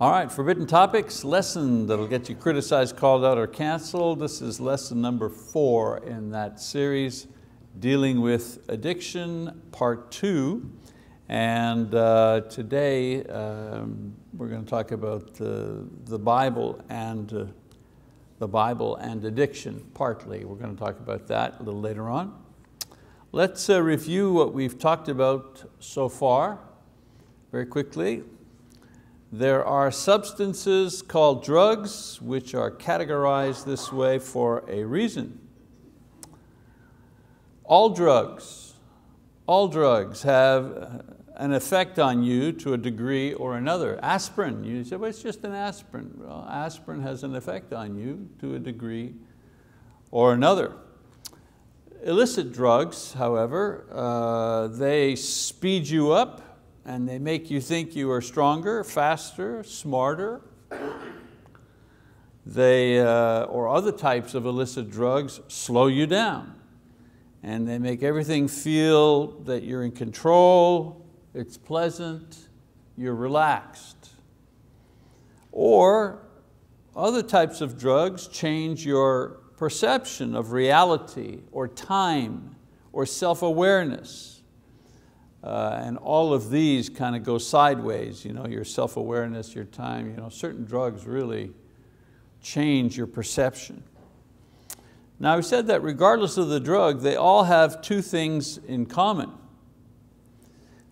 All right, forbidden topics, lesson that'll get you criticized, called out, or canceled. This is lesson number four in that series, dealing with addiction, part two. And uh, today um, we're going to talk about the, the Bible and uh, the Bible and addiction, partly. We're going to talk about that a little later on. Let's uh, review what we've talked about so far very quickly. There are substances called drugs which are categorized this way for a reason. All drugs, all drugs have an effect on you to a degree or another. Aspirin, you say, well, it's just an aspirin. Well, aspirin has an effect on you to a degree or another. Illicit drugs, however, uh, they speed you up and they make you think you are stronger, faster, smarter. They, uh, or other types of illicit drugs slow you down and they make everything feel that you're in control, it's pleasant, you're relaxed. Or other types of drugs change your perception of reality or time or self-awareness. Uh, and all of these kind of go sideways, you know, your self-awareness, your time, you know, certain drugs really change your perception. Now we said that regardless of the drug, they all have two things in common.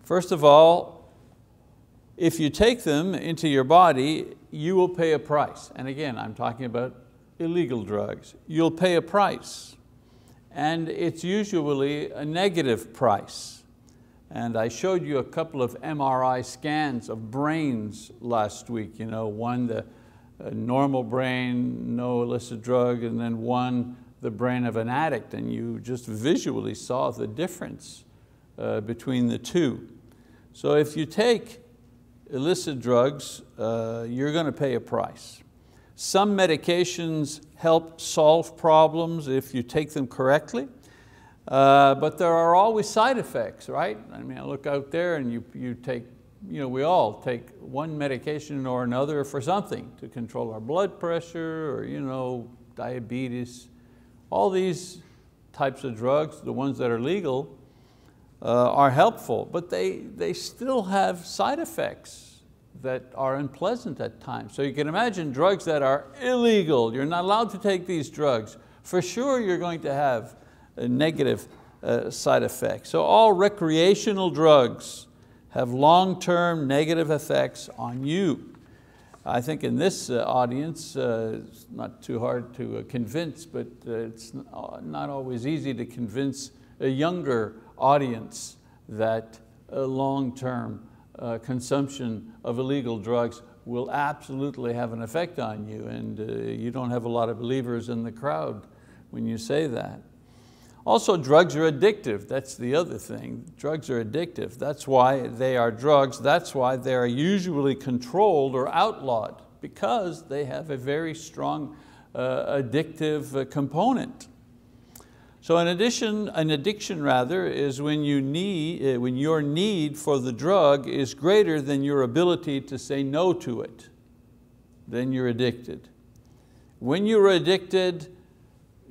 First of all, if you take them into your body, you will pay a price. And again, I'm talking about illegal drugs. You'll pay a price. And it's usually a negative price. And I showed you a couple of MRI scans of brains last week. You know, one, the normal brain, no illicit drug, and then one, the brain of an addict, and you just visually saw the difference uh, between the two. So if you take illicit drugs, uh, you're going to pay a price. Some medications help solve problems if you take them correctly. Uh, but there are always side effects, right? I mean, I look out there and you, you take, you know, we all take one medication or another for something to control our blood pressure or you know, diabetes. All these types of drugs, the ones that are legal, uh, are helpful, but they, they still have side effects that are unpleasant at times. So you can imagine drugs that are illegal, you're not allowed to take these drugs. For sure you're going to have negative uh, side effects. So all recreational drugs have long-term negative effects on you. I think in this uh, audience, uh, it's not too hard to uh, convince, but uh, it's not always easy to convince a younger audience that long-term uh, consumption of illegal drugs will absolutely have an effect on you and you don't have a lot of believers in the crowd when you say that. Also drugs are addictive, that's the other thing. Drugs are addictive, that's why they are drugs, that's why they are usually controlled or outlawed because they have a very strong uh, addictive uh, component. So in addition, an addiction rather is when, you need, uh, when your need for the drug is greater than your ability to say no to it, then you're addicted. When you're addicted,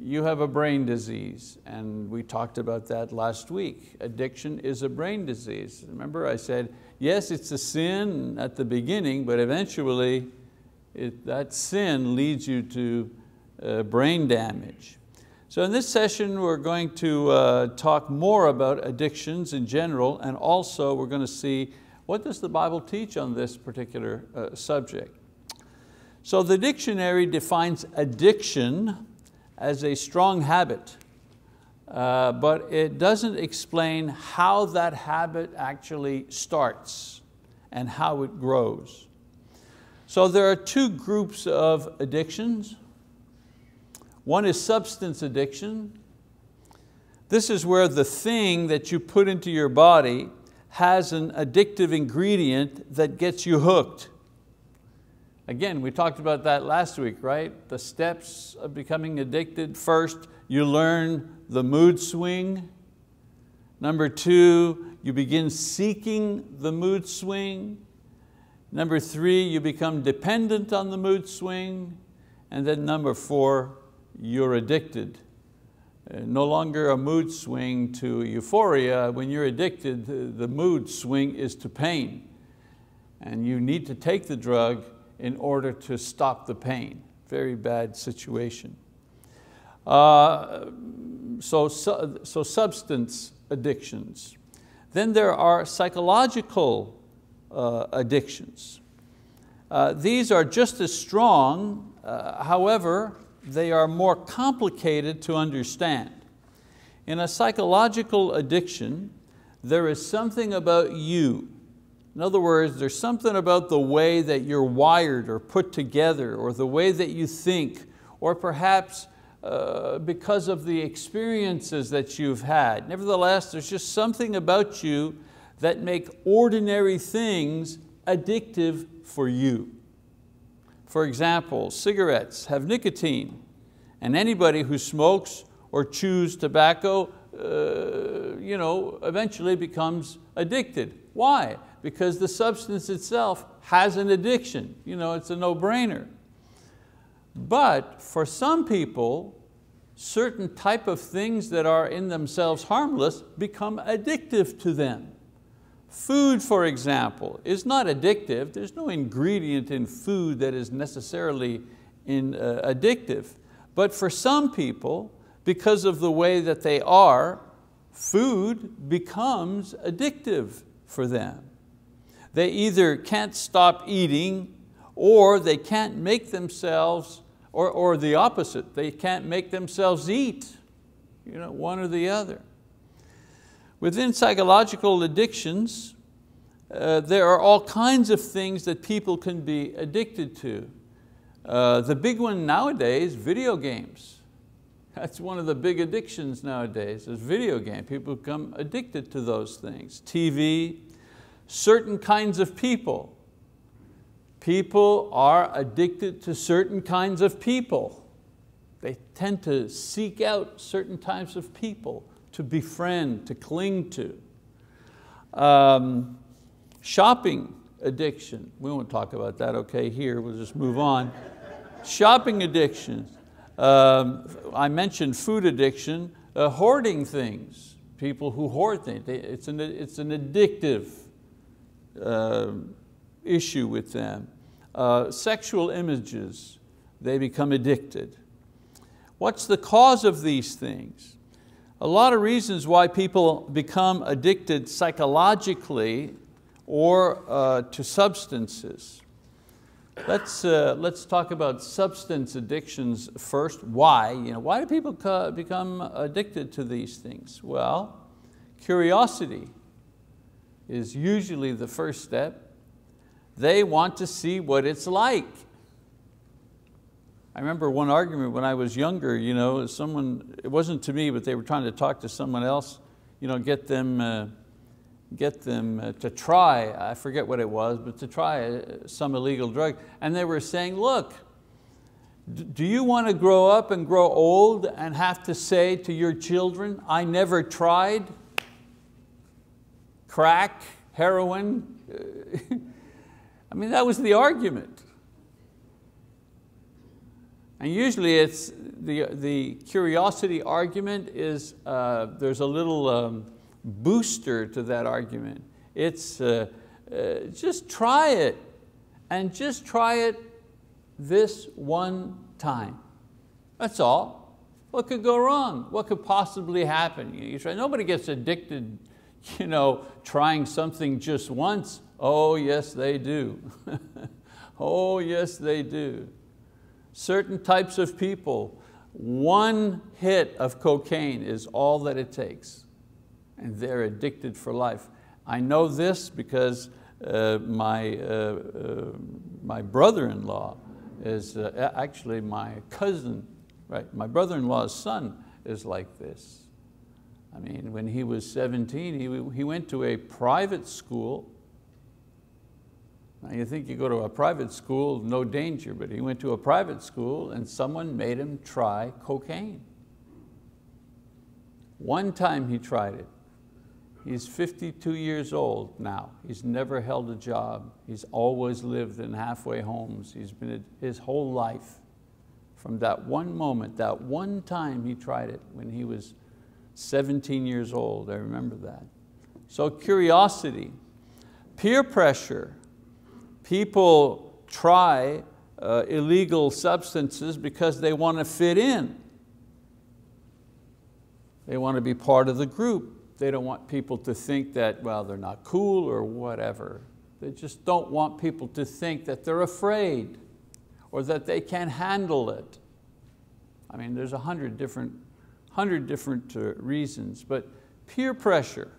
you have a brain disease, and we talked about that last week. Addiction is a brain disease. Remember I said, yes, it's a sin at the beginning, but eventually it, that sin leads you to uh, brain damage. So in this session, we're going to uh, talk more about addictions in general, and also we're going to see what does the Bible teach on this particular uh, subject. So the dictionary defines addiction as a strong habit, uh, but it doesn't explain how that habit actually starts and how it grows. So there are two groups of addictions. One is substance addiction. This is where the thing that you put into your body has an addictive ingredient that gets you hooked. Again, we talked about that last week, right? The steps of becoming addicted. First, you learn the mood swing. Number two, you begin seeking the mood swing. Number three, you become dependent on the mood swing. And then number four, you're addicted. Uh, no longer a mood swing to euphoria. When you're addicted, the, the mood swing is to pain. And you need to take the drug in order to stop the pain. Very bad situation. Uh, so, so, so substance addictions. Then there are psychological uh, addictions. Uh, these are just as strong, uh, however, they are more complicated to understand. In a psychological addiction, there is something about you. In other words, there's something about the way that you're wired or put together or the way that you think or perhaps uh, because of the experiences that you've had. Nevertheless, there's just something about you that make ordinary things addictive for you. For example, cigarettes have nicotine, and anybody who smokes or chews tobacco uh, you know, eventually becomes addicted. Why? Because the substance itself has an addiction. You know, it's a no-brainer. But for some people, certain type of things that are in themselves harmless become addictive to them. Food, for example, is not addictive. There's no ingredient in food that is necessarily in, uh, addictive. But for some people, because of the way that they are, food becomes addictive for them. They either can't stop eating or they can't make themselves or, or the opposite, they can't make themselves eat, you know, one or the other. Within psychological addictions, uh, there are all kinds of things that people can be addicted to. Uh, the big one nowadays, video games. That's one of the big addictions nowadays, is video game. People become addicted to those things. TV, certain kinds of people. People are addicted to certain kinds of people. They tend to seek out certain types of people to befriend, to cling to. Um, shopping addiction, we won't talk about that okay here, we'll just move on. shopping addictions, um, I mentioned food addiction, uh, hoarding things, people who hoard things, it's an, it's an addictive uh, issue with them. Uh, sexual images, they become addicted. What's the cause of these things? A lot of reasons why people become addicted psychologically or uh, to substances. Let's, uh, let's talk about substance addictions first. Why? You know, why do people become addicted to these things? Well, curiosity is usually the first step. They want to see what it's like. I remember one argument when I was younger, you know, someone, it wasn't to me, but they were trying to talk to someone else, you know, get them, uh, get them uh, to try, I forget what it was, but to try uh, some illegal drug. And they were saying, look, do you want to grow up and grow old and have to say to your children, I never tried crack, heroin? I mean, that was the argument. And usually it's the, the curiosity argument is, uh, there's a little um, booster to that argument. It's uh, uh, just try it and just try it this one time. That's all. What could go wrong? What could possibly happen? You try, nobody gets addicted you know, trying something just once. Oh yes, they do. oh yes, they do. Certain types of people, one hit of cocaine is all that it takes and they're addicted for life. I know this because uh, my, uh, uh, my brother-in-law is uh, actually my cousin, right? My brother-in-law's son is like this. I mean, when he was 17, he, he went to a private school now you think you go to a private school, no danger, but he went to a private school and someone made him try cocaine. One time he tried it. He's 52 years old now. He's never held a job. He's always lived in halfway homes. He's been his whole life from that one moment, that one time he tried it when he was 17 years old, I remember that. So curiosity, peer pressure, people try uh, illegal substances because they want to fit in. They want to be part of the group. They don't want people to think that, well, they're not cool or whatever. They just don't want people to think that they're afraid or that they can't handle it. I mean, there's a hundred different, hundred different uh, reasons, but peer pressure.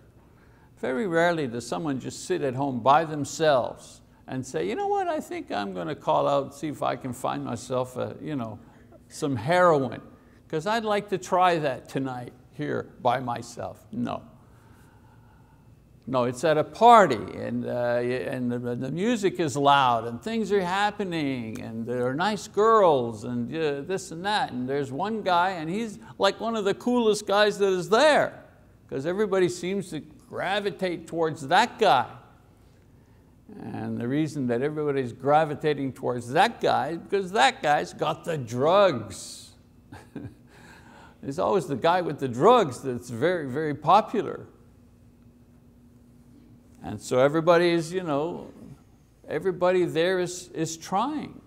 Very rarely does someone just sit at home by themselves and say, you know what, I think I'm going to call out, and see if I can find myself a, you know, some heroin, because I'd like to try that tonight here by myself. No. No, it's at a party and, uh, and the, the, music is loud and things are happening and there are nice girls and uh, this and that. And there's one guy and he's like one of the coolest guys that is there because everybody seems to gravitate towards that guy. And the reason that everybody's gravitating towards that guy is because that guy's got the drugs. It's always the guy with the drugs that's very, very popular. And so everybody is, you know, everybody there is, is trying.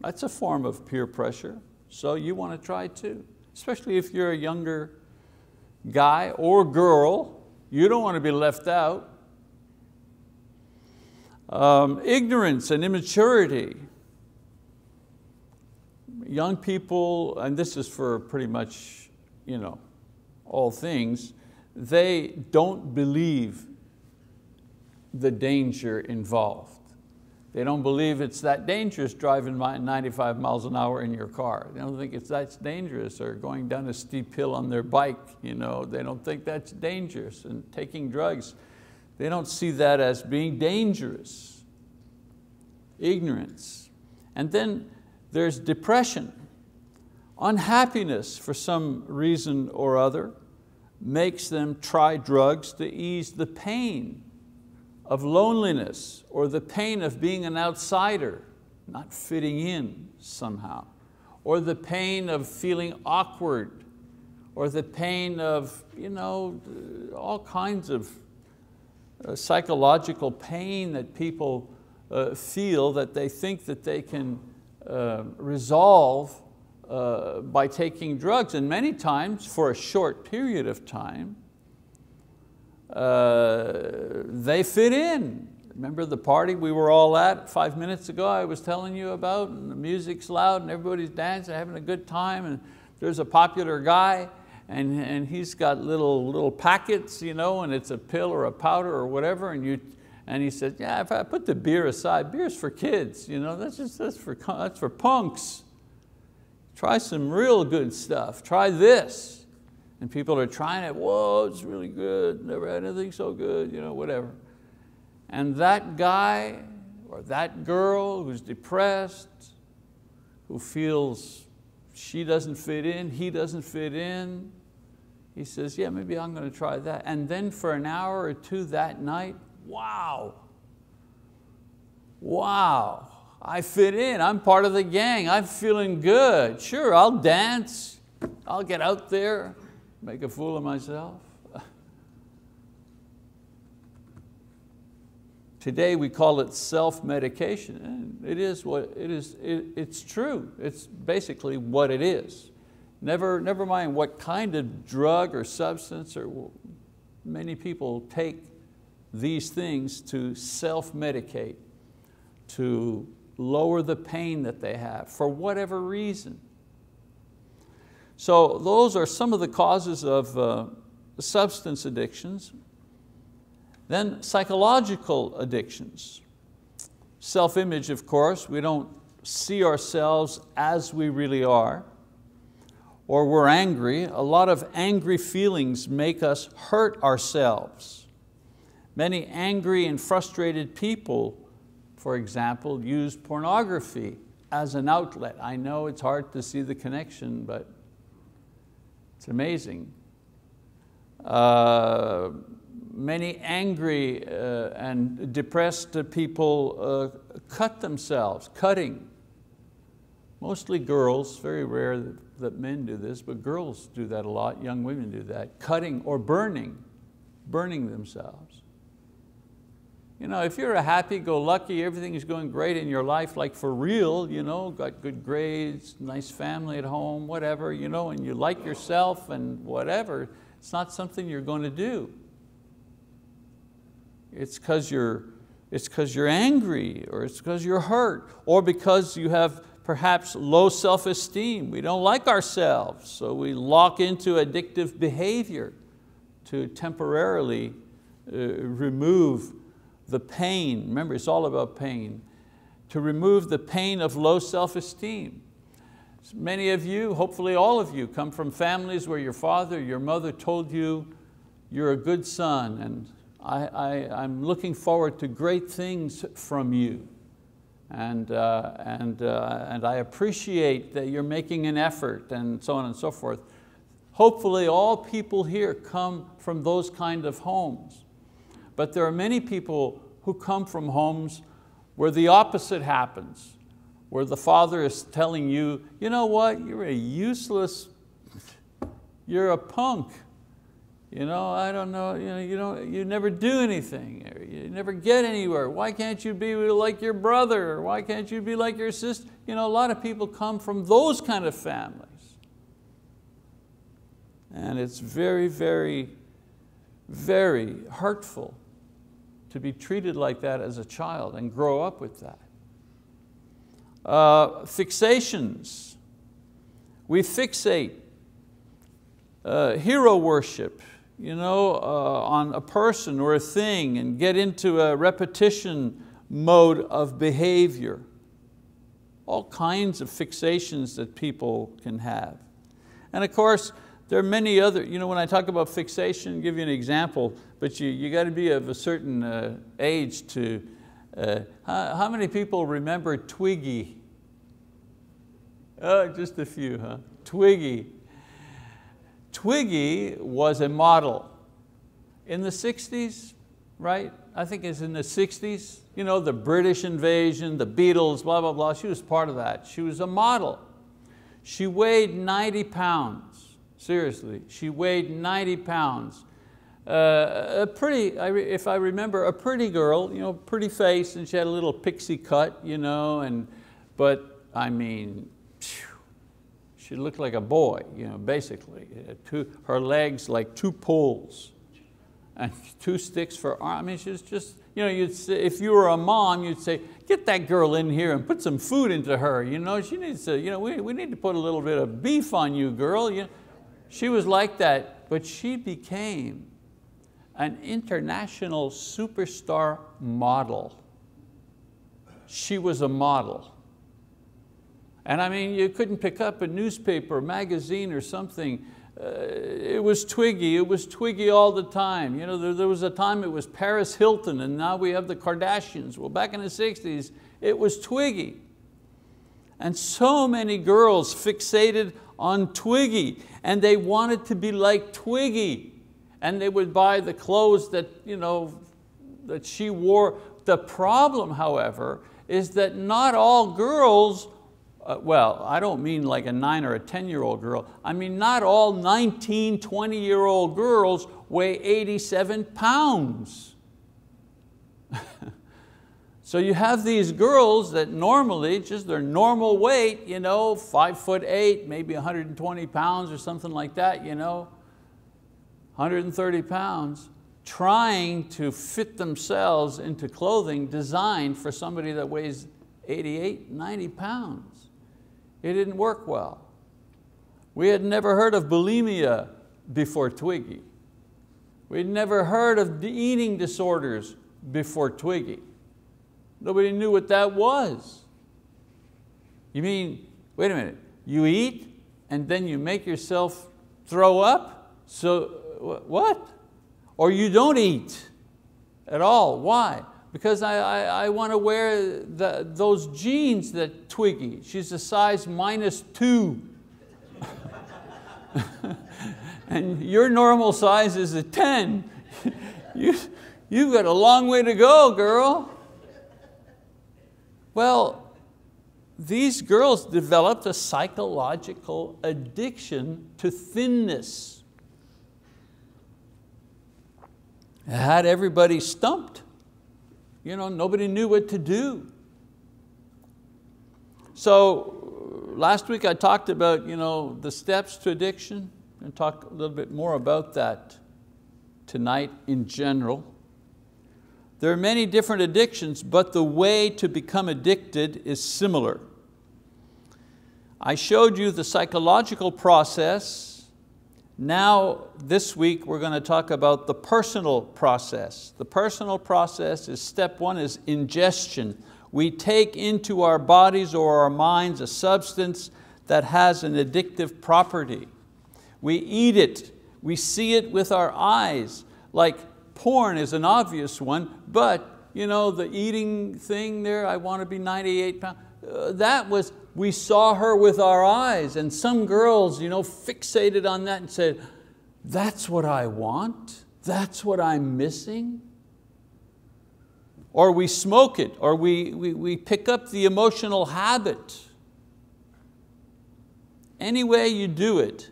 That's a form of peer pressure. So you want to try too, especially if you're a younger guy or girl. You don't want to be left out. Um, ignorance and immaturity young people, and this is for pretty much you know, all things, they don't believe the danger involved. They don't believe it's that dangerous driving 95 miles an hour in your car. They don't think it's that dangerous or going down a steep hill on their bike. You know, they don't think that's dangerous and taking drugs. They don't see that as being dangerous. Ignorance. And then there's depression. Unhappiness for some reason or other makes them try drugs to ease the pain of loneliness or the pain of being an outsider, not fitting in somehow, or the pain of feeling awkward, or the pain of you know, all kinds of uh, psychological pain that people uh, feel that they think that they can uh, resolve by taking drugs. And many times, for a short period of time, uh, they fit in. Remember the party we were all at five minutes ago I was telling you about, and the music's loud and everybody's dancing, having a good time, and there's a popular guy and, and he's got little, little packets, you know, and it's a pill or a powder or whatever, and you, and he said, yeah, if I put the beer aside, beer's for kids, you know, that's, just, that's, for, that's for punks. Try some real good stuff, try this. And people are trying it, whoa, it's really good, never had anything so good, you know, whatever. And that guy or that girl who's depressed, who feels she doesn't fit in, he doesn't fit in, he says, yeah, maybe I'm going to try that. And then for an hour or two that night, wow, wow, I fit in, I'm part of the gang, I'm feeling good. Sure, I'll dance, I'll get out there, make a fool of myself. Today we call it self-medication. It is what it is, it, it's true. It's basically what it is. Never, never mind what kind of drug or substance or many people take these things to self-medicate, to lower the pain that they have for whatever reason. So those are some of the causes of uh, substance addictions. Then psychological addictions. Self-image, of course, we don't see ourselves as we really are, or we're angry. A lot of angry feelings make us hurt ourselves. Many angry and frustrated people, for example, use pornography as an outlet. I know it's hard to see the connection, but it's amazing. Uh, many angry uh, and depressed people uh, cut themselves, cutting. Mostly girls, very rare that, that men do this, but girls do that a lot, young women do that, cutting or burning, burning themselves. You know, if you're a happy-go-lucky, everything is going great in your life, like for real, you know, got good grades, nice family at home, whatever, you know, and you like yourself and whatever, it's not something you're going to do. It's because you're, it's because you're angry, or it's because you're hurt, or because you have perhaps low self-esteem. We don't like ourselves, so we lock into addictive behavior to temporarily uh, remove the pain. Remember, it's all about pain. To remove the pain of low self-esteem. Many of you, hopefully all of you, come from families where your father, your mother told you you're a good son and I, I, I'm looking forward to great things from you. And, uh, and, uh, and I appreciate that you're making an effort and so on and so forth. Hopefully all people here come from those kind of homes. But there are many people who come from homes where the opposite happens, where the father is telling you, you know what, you're a useless, you're a punk. You know, I don't know, you, know, you, don't, you never do anything, you never get anywhere. Why can't you be like your brother? Why can't you be like your sister? You know, a lot of people come from those kind of families. And it's very, very, very hurtful to be treated like that as a child and grow up with that. Uh, fixations. We fixate. Uh, hero worship you know, uh, on a person or a thing and get into a repetition mode of behavior. All kinds of fixations that people can have. And of course, there are many other, you know, when I talk about fixation, I'll give you an example, but you, you got to be of a certain uh, age to, uh, how, how, many people remember Twiggy? Oh, just a few, huh? Twiggy. Twiggy was a model in the 60s, right? I think it's in the 60s, you know, the British invasion, the Beatles, blah, blah, blah. She was part of that. She was a model. She weighed 90 pounds. Seriously, she weighed 90 pounds. Uh, a pretty, if I remember, a pretty girl, you know, pretty face, and she had a little pixie cut, you know, and, but I mean, she looked like a boy, you know, basically. Two, her legs like two poles and two sticks for arm. I mean, she was just, you know, you'd say, if you were a mom, you'd say, get that girl in here and put some food into her. You know, she needs to, you know, we, we need to put a little bit of beef on you, girl. You know, she was like that, but she became an international superstar model. She was a model. And I mean, you couldn't pick up a newspaper, magazine or something. Uh, it was Twiggy, it was Twiggy all the time. You know, there, there was a time it was Paris Hilton and now we have the Kardashians. Well, back in the 60s, it was Twiggy. And so many girls fixated on Twiggy and they wanted to be like Twiggy. And they would buy the clothes that, you know, that she wore. The problem, however, is that not all girls, uh, well, I don't mean like a nine or a 10 year old girl. I mean, not all 19, 20 year old girls weigh 87 pounds. So you have these girls that normally, just their normal weight, you know, five foot eight, maybe 120 pounds or something like that, you know, 130 pounds, trying to fit themselves into clothing designed for somebody that weighs 88, 90 pounds. It didn't work well. We had never heard of bulimia before Twiggy. We'd never heard of eating disorders before Twiggy. Nobody knew what that was. You mean, wait a minute, you eat and then you make yourself throw up? So what? Or you don't eat at all, why? Because I, I, I want to wear the, those jeans that Twiggy, she's a size minus two. and your normal size is a 10. you, you've got a long way to go, girl. Well, these girls developed a psychological addiction to thinness. It had everybody stumped. You know, nobody knew what to do. So last week I talked about you know, the steps to addiction and talk a little bit more about that tonight in general. There are many different addictions, but the way to become addicted is similar. I showed you the psychological process. Now, this week, we're going to talk about the personal process. The personal process is step one is ingestion. We take into our bodies or our minds a substance that has an addictive property. We eat it, we see it with our eyes, like porn is an obvious one, but you know, the eating thing there, I want to be 98 pounds, uh, that was, we saw her with our eyes and some girls you know, fixated on that and said, that's what I want, that's what I'm missing. Or we smoke it, or we, we, we pick up the emotional habit. Any way you do it,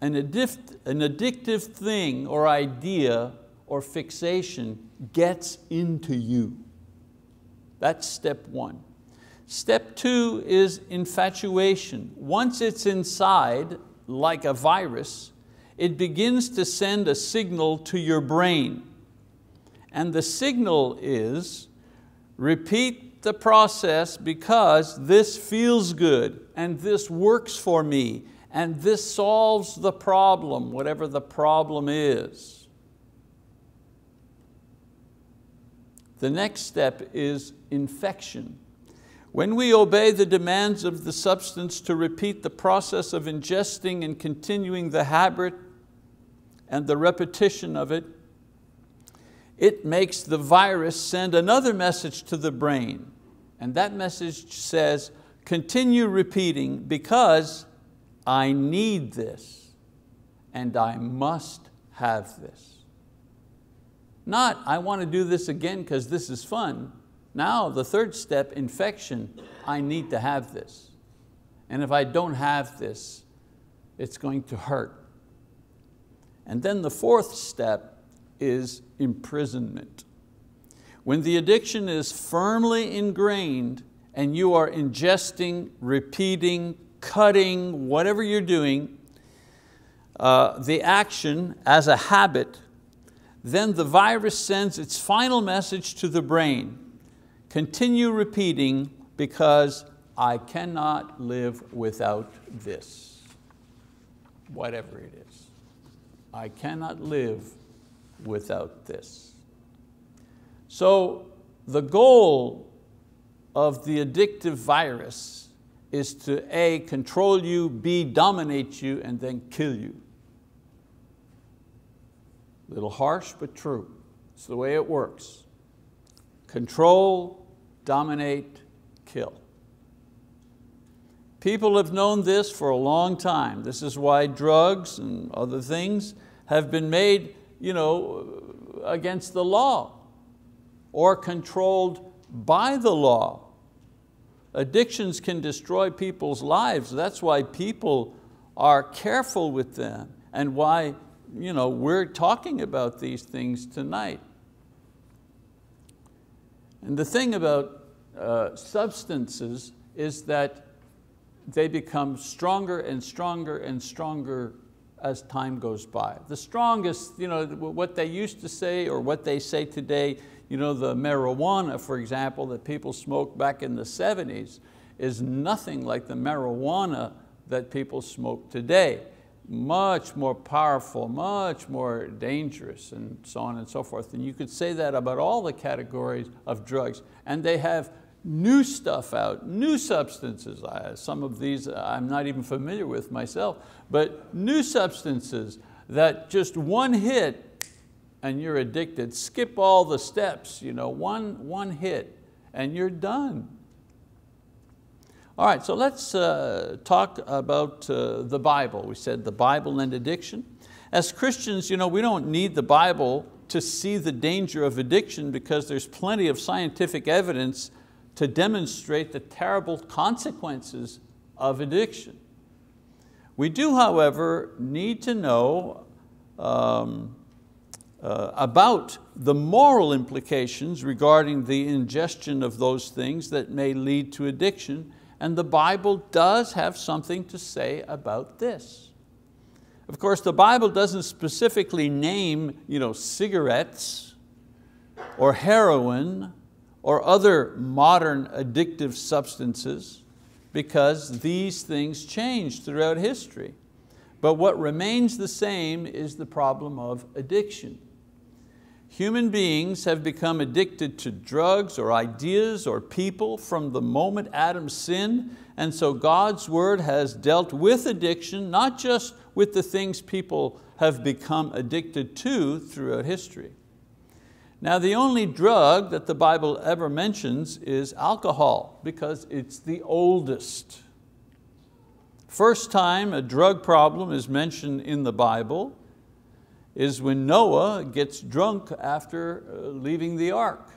an, addict, an addictive thing or idea or fixation gets into you. That's step one. Step two is infatuation. Once it's inside, like a virus, it begins to send a signal to your brain. And the signal is, repeat the process because this feels good and this works for me and this solves the problem, whatever the problem is. The next step is infection. When we obey the demands of the substance to repeat the process of ingesting and continuing the habit and the repetition of it, it makes the virus send another message to the brain. And that message says, continue repeating because I need this and I must have this. Not, I want to do this again because this is fun. Now the third step, infection, I need to have this. And if I don't have this, it's going to hurt. And then the fourth step is imprisonment. When the addiction is firmly ingrained and you are ingesting, repeating, cutting, whatever you're doing, uh, the action as a habit then the virus sends its final message to the brain. Continue repeating because I cannot live without this, whatever it is. I cannot live without this. So the goal of the addictive virus is to A, control you, B, dominate you, and then kill you. A little harsh, but true. It's the way it works. Control, dominate, kill. People have known this for a long time. This is why drugs and other things have been made you know, against the law or controlled by the law. Addictions can destroy people's lives. That's why people are careful with them and why you know, we're talking about these things tonight. And the thing about uh, substances is that they become stronger and stronger and stronger as time goes by. The strongest, you know, what they used to say or what they say today, you know, the marijuana, for example, that people smoked back in the 70s is nothing like the marijuana that people smoke today much more powerful, much more dangerous, and so on and so forth. And you could say that about all the categories of drugs. And they have new stuff out, new substances. Some of these I'm not even familiar with myself, but new substances that just one hit and you're addicted. Skip all the steps, you know, one, one hit and you're done. All right, so let's uh, talk about uh, the Bible. We said the Bible and addiction. As Christians, you know, we don't need the Bible to see the danger of addiction because there's plenty of scientific evidence to demonstrate the terrible consequences of addiction. We do, however, need to know um, uh, about the moral implications regarding the ingestion of those things that may lead to addiction, and the Bible does have something to say about this. Of course, the Bible doesn't specifically name you know, cigarettes or heroin or other modern addictive substances because these things change throughout history. But what remains the same is the problem of addiction. Human beings have become addicted to drugs or ideas or people from the moment Adam sinned, and so God's word has dealt with addiction, not just with the things people have become addicted to throughout history. Now the only drug that the Bible ever mentions is alcohol because it's the oldest. First time a drug problem is mentioned in the Bible is when Noah gets drunk after uh, leaving the ark.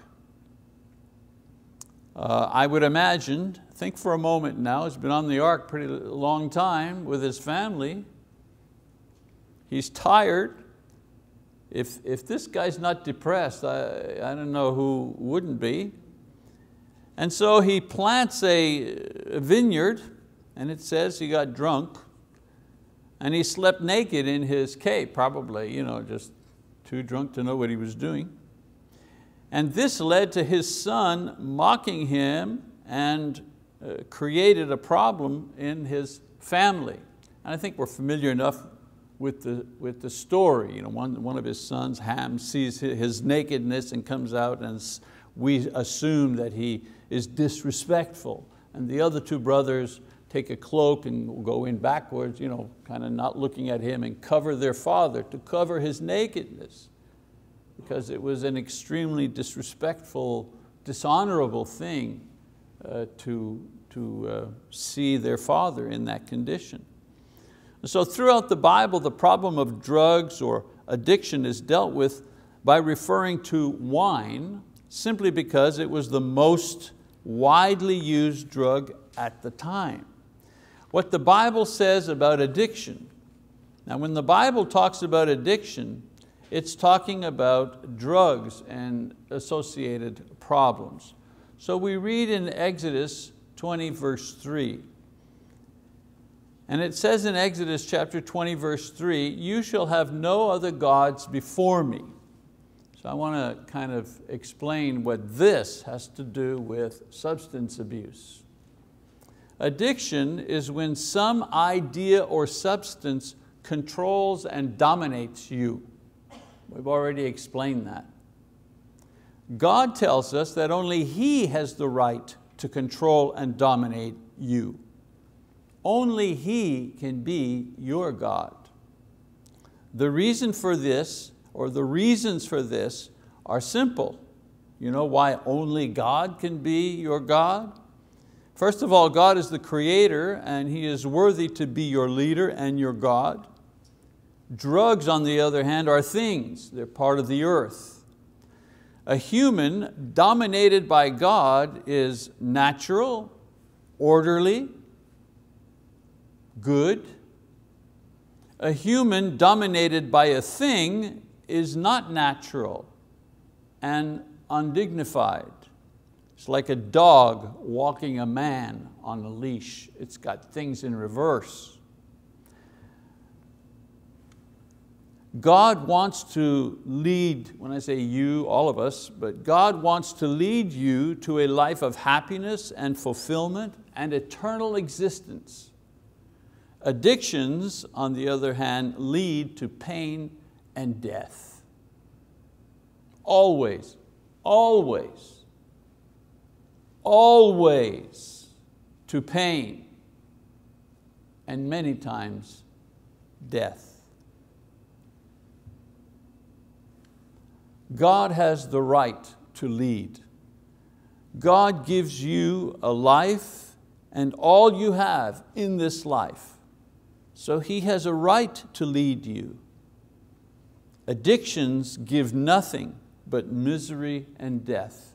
Uh, I would imagine, think for a moment now, he's been on the ark pretty long time with his family. He's tired. If, if this guy's not depressed, I, I don't know who wouldn't be. And so he plants a, a vineyard and it says he got drunk and he slept naked in his cave, probably you know, just too drunk to know what he was doing. And this led to his son mocking him and uh, created a problem in his family. And I think we're familiar enough with the, with the story. You know, one, one of his sons, Ham, sees his nakedness and comes out and we assume that he is disrespectful. And the other two brothers take a cloak and go in backwards, you know, kind of not looking at him and cover their father to cover his nakedness because it was an extremely disrespectful, dishonorable thing uh, to, to uh, see their father in that condition. And so throughout the Bible, the problem of drugs or addiction is dealt with by referring to wine simply because it was the most widely used drug at the time what the Bible says about addiction. Now when the Bible talks about addiction, it's talking about drugs and associated problems. So we read in Exodus 20 verse 3, and it says in Exodus chapter 20 verse 3, you shall have no other gods before me. So I want to kind of explain what this has to do with substance abuse. Addiction is when some idea or substance controls and dominates you. We've already explained that. God tells us that only He has the right to control and dominate you. Only He can be your God. The reason for this, or the reasons for this, are simple. You know why only God can be your God? First of all, God is the creator and He is worthy to be your leader and your God. Drugs, on the other hand, are things. They're part of the earth. A human dominated by God is natural, orderly, good. A human dominated by a thing is not natural and undignified. It's like a dog walking a man on a leash. It's got things in reverse. God wants to lead, when I say you, all of us, but God wants to lead you to a life of happiness and fulfillment and eternal existence. Addictions, on the other hand, lead to pain and death. Always, always always to pain and many times death. God has the right to lead. God gives you a life and all you have in this life. So He has a right to lead you. Addictions give nothing but misery and death.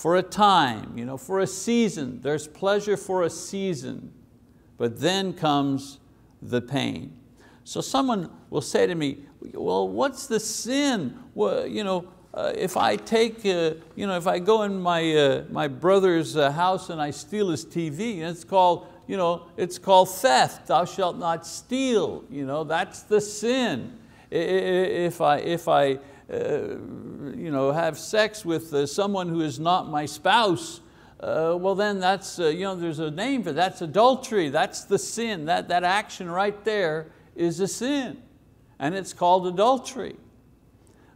For a time, you know, for a season, there's pleasure for a season, but then comes the pain. So someone will say to me, well, what's the sin? Well, you know, uh, if I take, uh, you know, if I go in my, uh, my brother's uh, house and I steal his TV, it's called, you know, it's called theft. Thou shalt not steal. You know, that's the sin. If I, if I you know, have sex with uh, someone who is not my spouse, uh, well then that's, uh, you know, there's a name for that, that's adultery, that's the sin, that, that action right there is a sin and it's called adultery.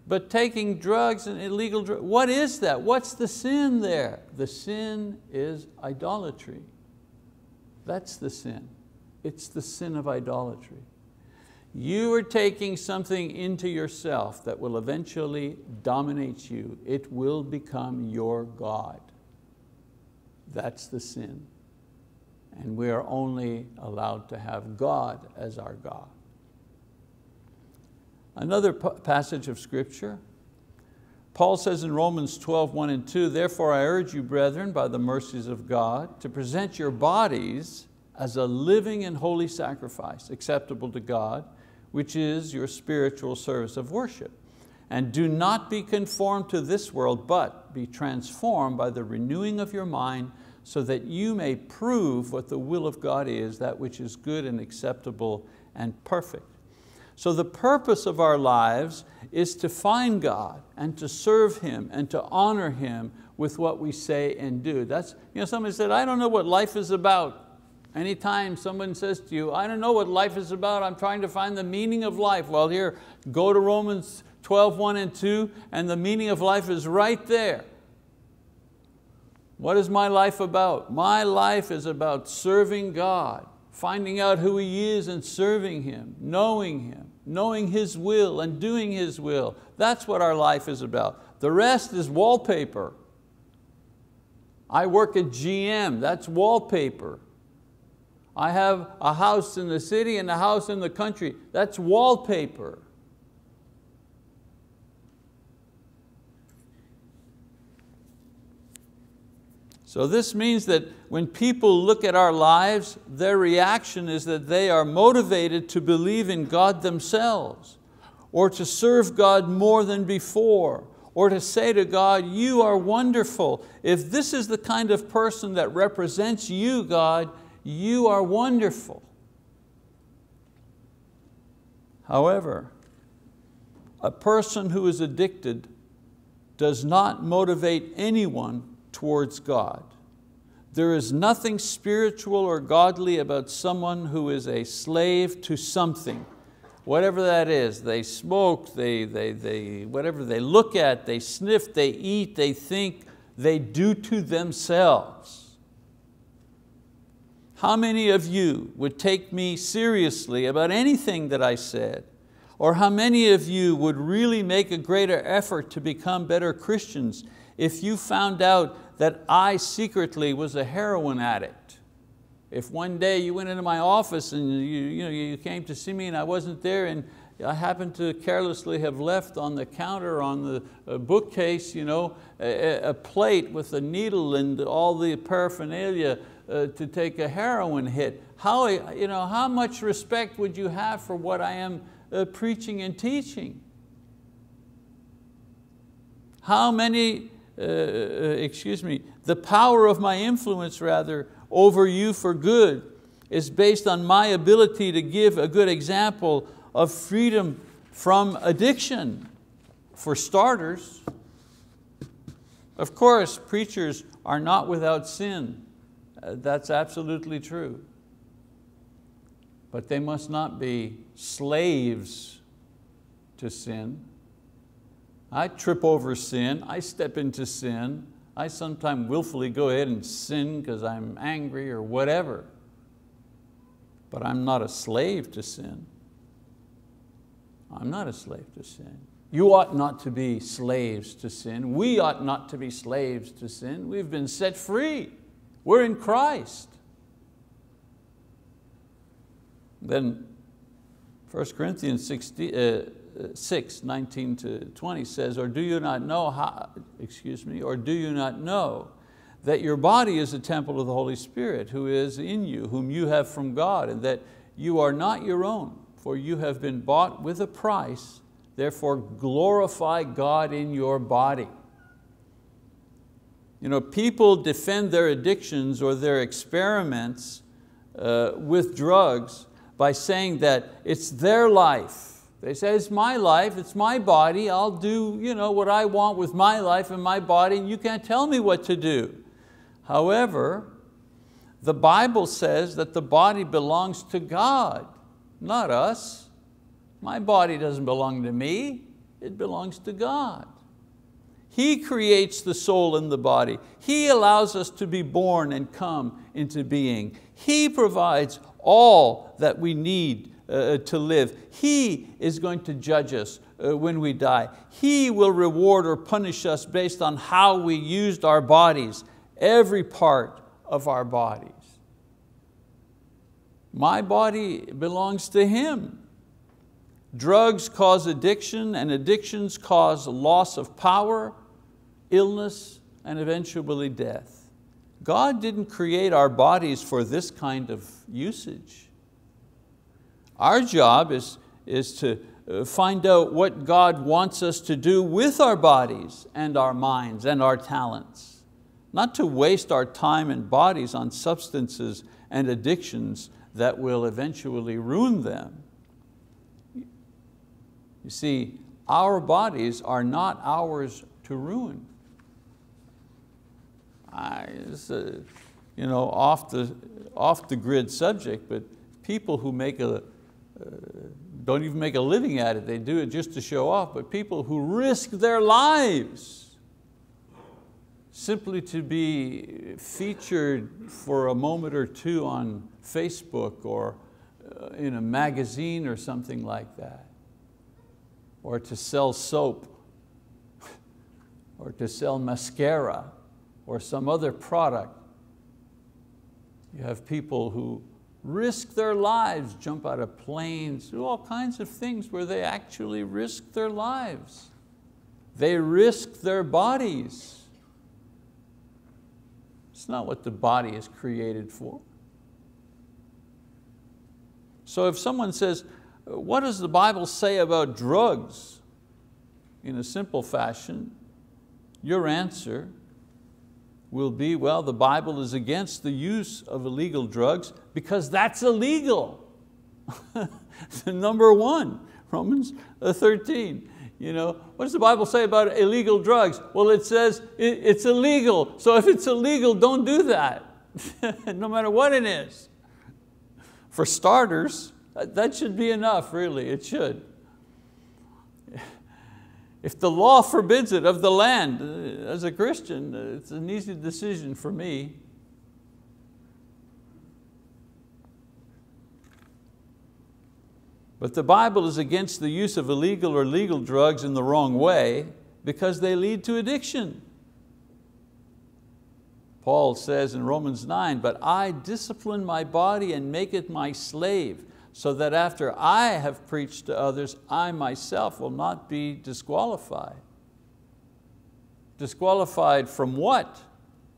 But taking drugs and illegal drugs, what is that? What's the sin there? The sin is idolatry. That's the sin. It's the sin of idolatry. You are taking something into yourself that will eventually dominate you. It will become your God. That's the sin. And we are only allowed to have God as our God. Another passage of scripture, Paul says in Romans 12, 1 and 2, Therefore I urge you, brethren, by the mercies of God, to present your bodies as a living and holy sacrifice, acceptable to God, which is your spiritual service of worship. And do not be conformed to this world, but be transformed by the renewing of your mind, so that you may prove what the will of God is, that which is good and acceptable and perfect. So the purpose of our lives is to find God and to serve Him and to honor Him with what we say and do. That's, you know, somebody said, I don't know what life is about. Anytime someone says to you, I don't know what life is about, I'm trying to find the meaning of life. Well here, go to Romans 12, 1 and 2, and the meaning of life is right there. What is my life about? My life is about serving God, finding out who He is and serving Him, knowing Him, knowing His will and doing His will. That's what our life is about. The rest is wallpaper. I work at GM, that's wallpaper. I have a house in the city and a house in the country. That's wallpaper. So this means that when people look at our lives, their reaction is that they are motivated to believe in God themselves or to serve God more than before or to say to God, you are wonderful. If this is the kind of person that represents you, God, you are wonderful. However, a person who is addicted does not motivate anyone towards God. There is nothing spiritual or godly about someone who is a slave to something. Whatever that is, they smoke, they, they, they, whatever they look at, they sniff, they eat, they think, they do to themselves. How many of you would take me seriously about anything that I said? Or how many of you would really make a greater effort to become better Christians if you found out that I secretly was a heroin addict? If one day you went into my office and you, you, know, you came to see me and I wasn't there and I happened to carelessly have left on the counter on the uh, bookcase you know, a, a plate with a needle and all the paraphernalia uh, to take a heroin hit. How, you know, how much respect would you have for what I am uh, preaching and teaching? How many, uh, uh, excuse me, the power of my influence rather over you for good is based on my ability to give a good example of freedom from addiction. For starters, of course, preachers are not without sin. That's absolutely true. But they must not be slaves to sin. I trip over sin, I step into sin, I sometimes willfully go ahead and sin because I'm angry or whatever. But I'm not a slave to sin. I'm not a slave to sin. You ought not to be slaves to sin. We ought not to be slaves to sin. We've been set free. We're in Christ. Then 1 Corinthians 16, uh, 6, 19 to 20 says, or do you not know how, excuse me, or do you not know that your body is a temple of the Holy Spirit who is in you, whom you have from God, and that you are not your own, for you have been bought with a price, therefore glorify God in your body. You know, people defend their addictions or their experiments uh, with drugs by saying that it's their life. They say, it's my life, it's my body, I'll do you know, what I want with my life and my body and you can't tell me what to do. However, the Bible says that the body belongs to God, not us. My body doesn't belong to me, it belongs to God. He creates the soul and the body. He allows us to be born and come into being. He provides all that we need uh, to live. He is going to judge us uh, when we die. He will reward or punish us based on how we used our bodies, every part of our bodies. My body belongs to Him. Drugs cause addiction and addictions cause loss of power, illness, and eventually death. God didn't create our bodies for this kind of usage. Our job is, is to uh, find out what God wants us to do with our bodies and our minds and our talents. Not to waste our time and bodies on substances and addictions that will eventually ruin them. You see, our bodies are not ours to ruin. It's a, you know, off, the, off the grid subject, but people who make a, uh, don't even make a living at it, they do it just to show off, but people who risk their lives simply to be featured for a moment or two on Facebook or uh, in a magazine or something like that, or to sell soap, or to sell mascara, or some other product. You have people who risk their lives, jump out of planes, do all kinds of things where they actually risk their lives. They risk their bodies. It's not what the body is created for. So if someone says, what does the Bible say about drugs? In a simple fashion, your answer will be, well, the Bible is against the use of illegal drugs because that's illegal. Number one, Romans uh, 13. You know, what does the Bible say about illegal drugs? Well, it says it's illegal. So if it's illegal, don't do that, no matter what it is. For starters, that should be enough, really, it should. If the law forbids it of the land, uh, as a Christian, uh, it's an easy decision for me. But the Bible is against the use of illegal or legal drugs in the wrong way because they lead to addiction. Paul says in Romans 9, but I discipline my body and make it my slave so that after I have preached to others, I myself will not be disqualified. Disqualified from what?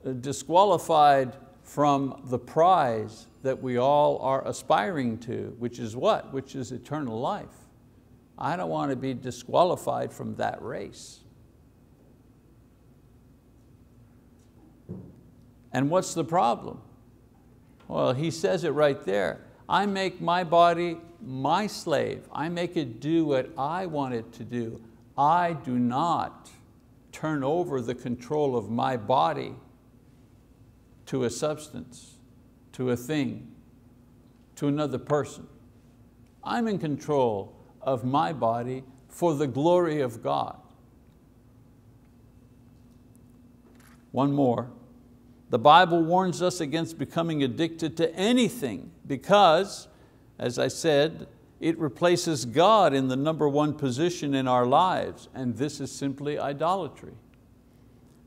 Uh, disqualified from the prize that we all are aspiring to, which is what? Which is eternal life. I don't want to be disqualified from that race. And what's the problem? Well, he says it right there. I make my body my slave. I make it do what I want it to do. I do not turn over the control of my body to a substance, to a thing, to another person. I'm in control of my body for the glory of God. One more. The Bible warns us against becoming addicted to anything because, as I said, it replaces God in the number one position in our lives, and this is simply idolatry.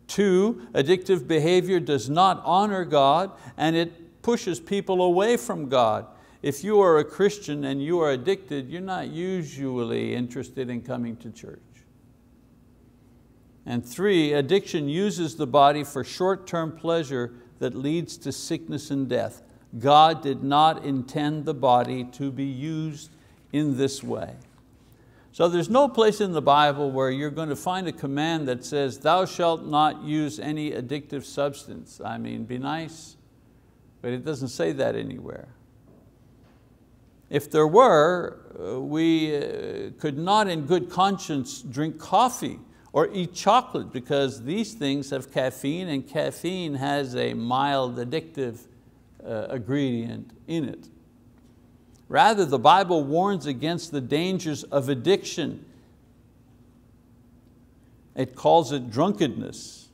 Two, addictive behavior does not honor God and it pushes people away from God. if you are a Christian and you are addicted, you're not usually interested in coming to church. And three, addiction uses the body for short-term pleasure that leads to sickness and death. God did not intend the body to be used in this way. So there's no place in the Bible where you're going to find a command that says, thou shalt not use any addictive substance. I mean, be nice, but it doesn't say that anywhere. If there were, uh, we uh, could not in good conscience drink coffee or eat chocolate because these things have caffeine and caffeine has a mild addictive uh, ingredient in it. Rather, the Bible warns against the dangers of addiction. It calls it drunkenness,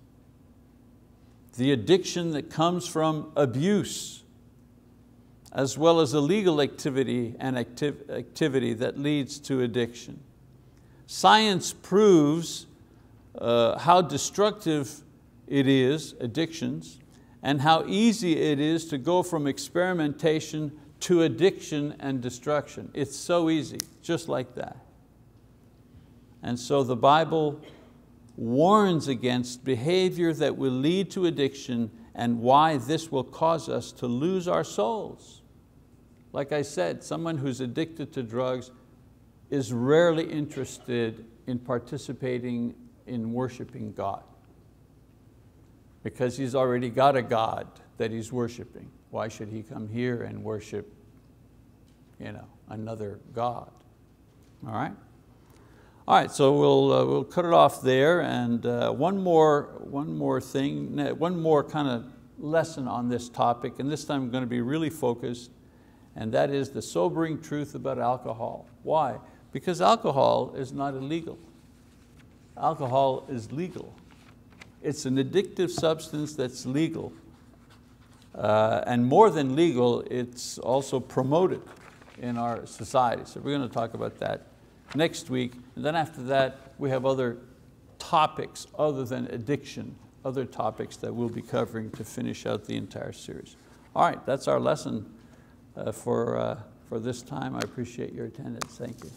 the addiction that comes from abuse, as well as illegal activity and activ activity that leads to addiction. Science proves uh, how destructive it is, addictions, and how easy it is to go from experimentation to addiction and destruction. It's so easy, just like that. And so the Bible warns against behavior that will lead to addiction and why this will cause us to lose our souls. Like I said, someone who's addicted to drugs is rarely interested in participating in worshiping God because he's already got a God that he's worshiping. Why should he come here and worship you know, another God? All right? All right, so we'll, uh, we'll cut it off there and uh, one, more, one more thing, one more kind of lesson on this topic and this time I'm going to be really focused and that is the sobering truth about alcohol. Why? Because alcohol is not illegal. Alcohol is legal. It's an addictive substance that's legal. Uh, and more than legal, it's also promoted in our society. So we're going to talk about that next week. And then after that, we have other topics other than addiction, other topics that we'll be covering to finish out the entire series. All right, that's our lesson uh, for, uh, for this time. I appreciate your attendance. Thank you.